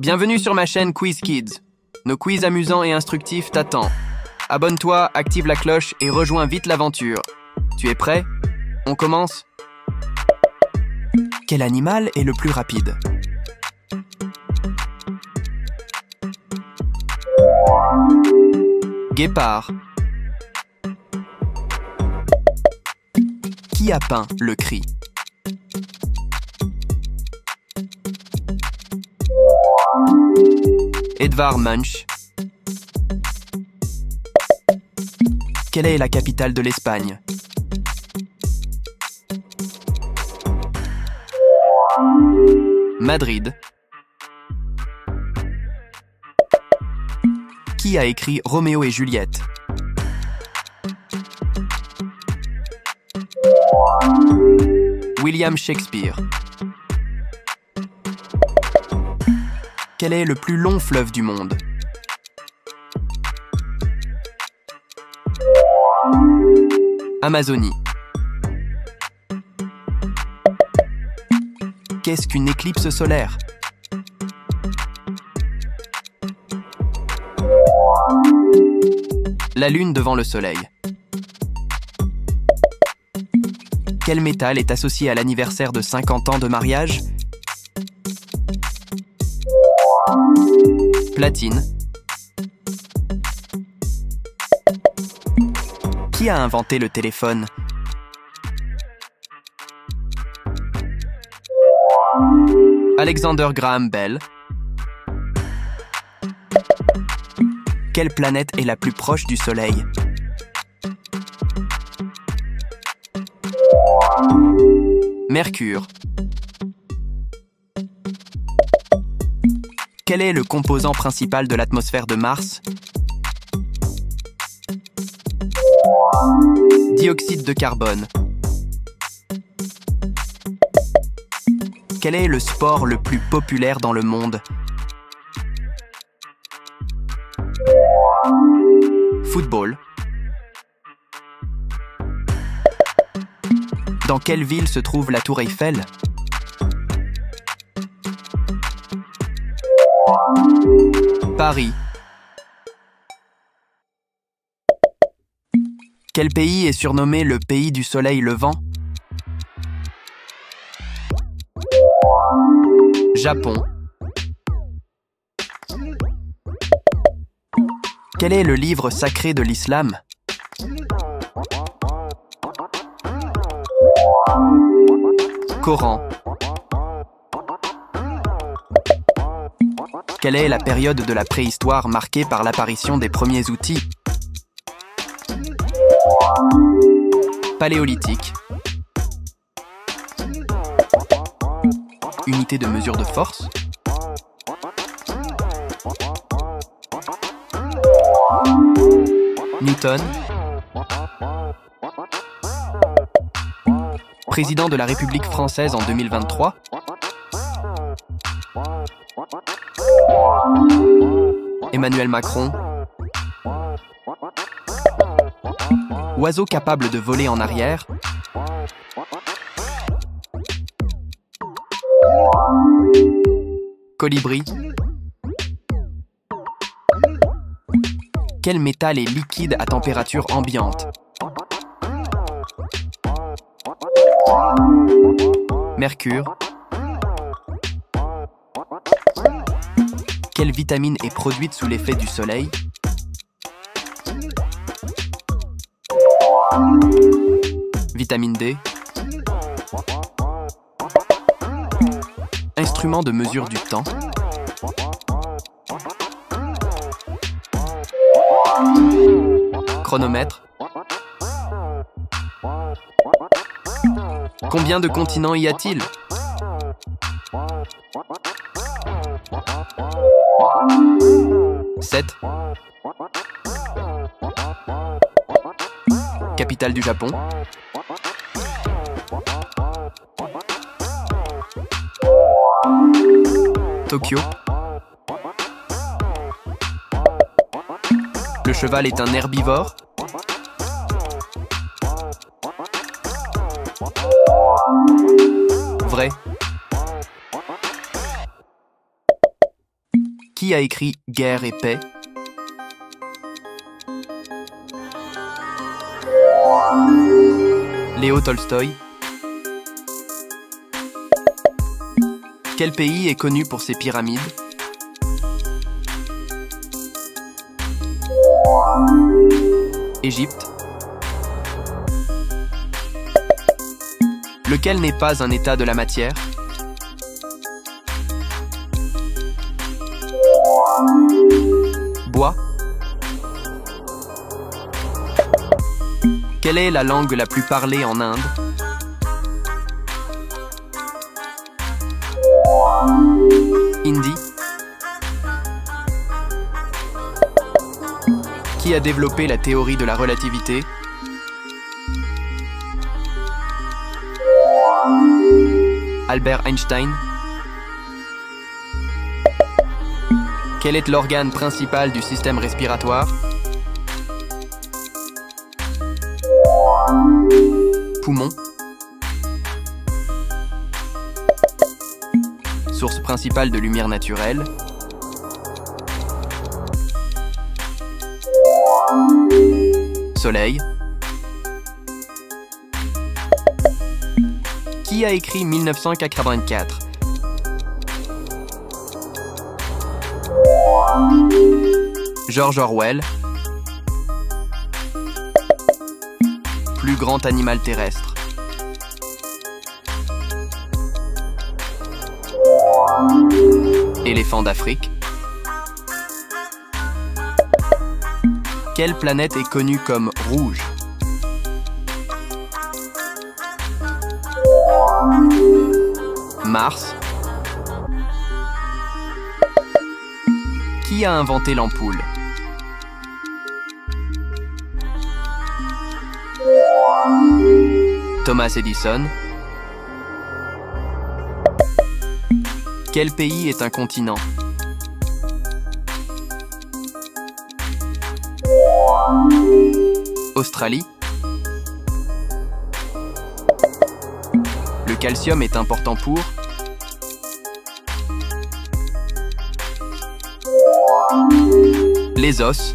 Bienvenue sur ma chaîne Quiz Kids. Nos quiz amusants et instructifs t'attendent. Abonne-toi, active la cloche et rejoins vite l'aventure. Tu es prêt? On commence? Quel animal est le plus rapide? Guépard. Qui a peint le cri? Edvard Munch. Quelle est la capitale de l'Espagne? Madrid. Qui a écrit Roméo et Juliette? William Shakespeare. Quel est le plus long fleuve du monde Amazonie. Qu'est-ce qu'une éclipse solaire La Lune devant le Soleil. Quel métal est associé à l'anniversaire de 50 ans de mariage Platine. Qui a inventé le téléphone? Alexander Graham Bell. Quelle planète est la plus proche du Soleil? Mercure. Quel est le composant principal de l'atmosphère de Mars Dioxyde de carbone. Quel est le sport le plus populaire dans le monde Football. Dans quelle ville se trouve la tour Eiffel Paris. Quel pays est surnommé le pays du soleil levant? Japon. Quel est le livre sacré de l'islam? Coran. Quelle est la période de la préhistoire marquée par l'apparition des premiers outils Paléolithique. Unité de mesure de force. Newton. Président de la République française en 2023. Emmanuel Macron. Oiseau capable de voler en arrière. Colibri. Quel métal est liquide à température ambiante? Mercure. Quelle vitamine est produite sous l'effet du soleil Vitamine D. Instrument de mesure du temps. Chronomètre. Combien de continents y a-t-il? Sept. Capitale du Japon. Tokyo. Le cheval est un herbivore. Vrai. Qui a écrit Guerre et paix? Léo Tolstoï. Quel pays est connu pour ses pyramides? Égypte. Lequel n'est pas un état de la matière? Quelle est la langue la plus parlée en Inde? Hindi. Qui a développé la théorie de la relativité? Albert Einstein. Quel est l'organe principal du système respiratoire? Source principale de lumière naturelle. Soleil. Qui a écrit 1984 George Orwell. Plus grand animal terrestre Éléphant d'Afrique. Quelle planète est connue comme rouge? Mars. Qui a inventé l'ampoule? Thomas Edison Quel pays est un continent Australie. Le calcium est important pour Les os.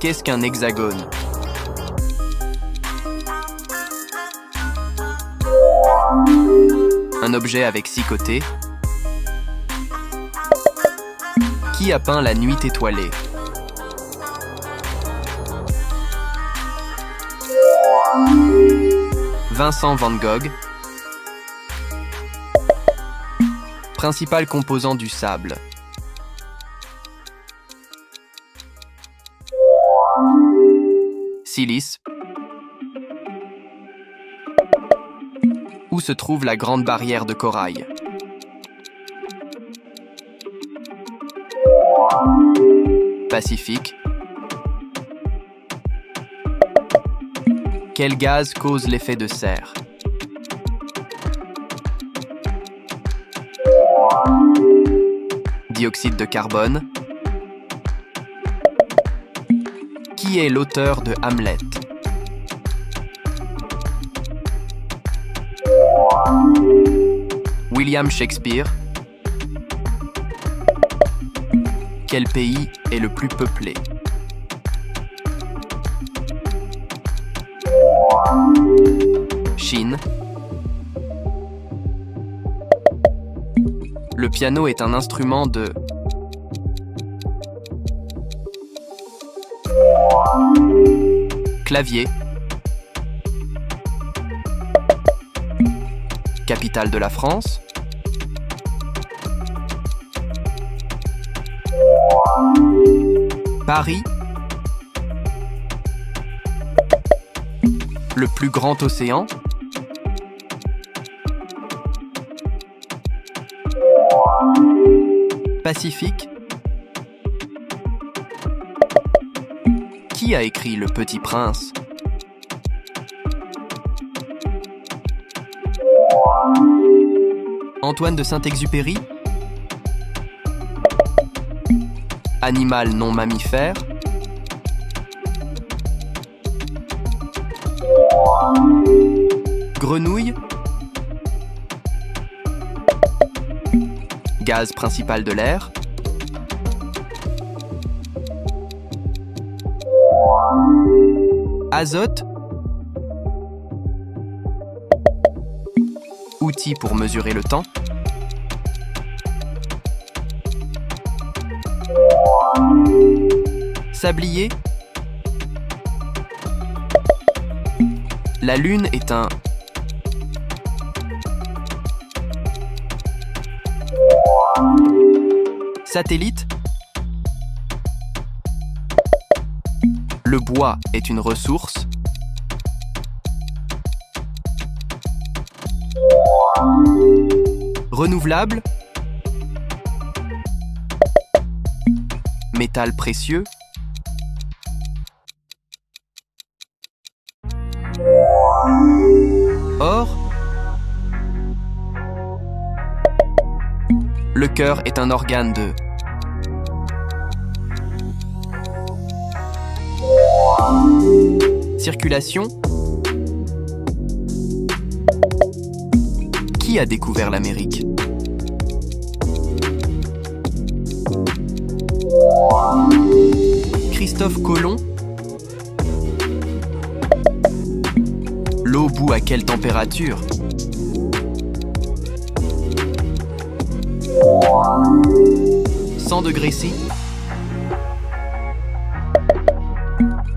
Qu'est-ce qu'un hexagone? Objet avec six côtés. Qui a peint la nuit étoilée? Vincent Van Gogh. Principal composant du sable. Silice. Où se trouve la grande barrière de corail Pacifique. Quel gaz cause l'effet de serre Dioxyde de carbone. Qui est l'auteur de Hamlet? William Shakespeare. Quel pays est le plus peuplé? Chine. Le piano est un instrument de clavier. Capitale de la France. Paris. Le plus grand océan. Pacifique. Qui a écrit Le Petit Prince? Antoine de Saint-Exupéry Animal non mammifère Grenouille gaz principal de l'air. Azote. Outil pour mesurer le temps. La Lune est un satellite. Le bois est une ressource. Renouvelable. Métal précieux. Or. Le cœur est un organe de circulation. Qui a découvert l'Amérique? Christophe Colomb L'eau bout à quelle température « 100 degrés C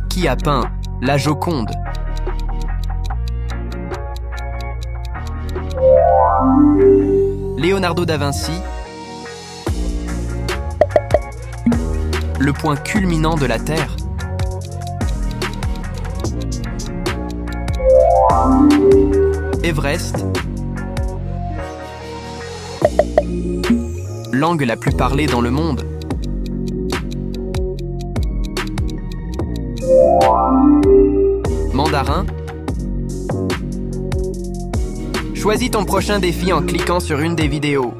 Qui a peint la Joconde Leonardo da Vinci. Le point culminant de la Terre Everest. Langue la plus parlée dans le monde. Mandarin. Choisis ton prochain défi en cliquant sur une des vidéos.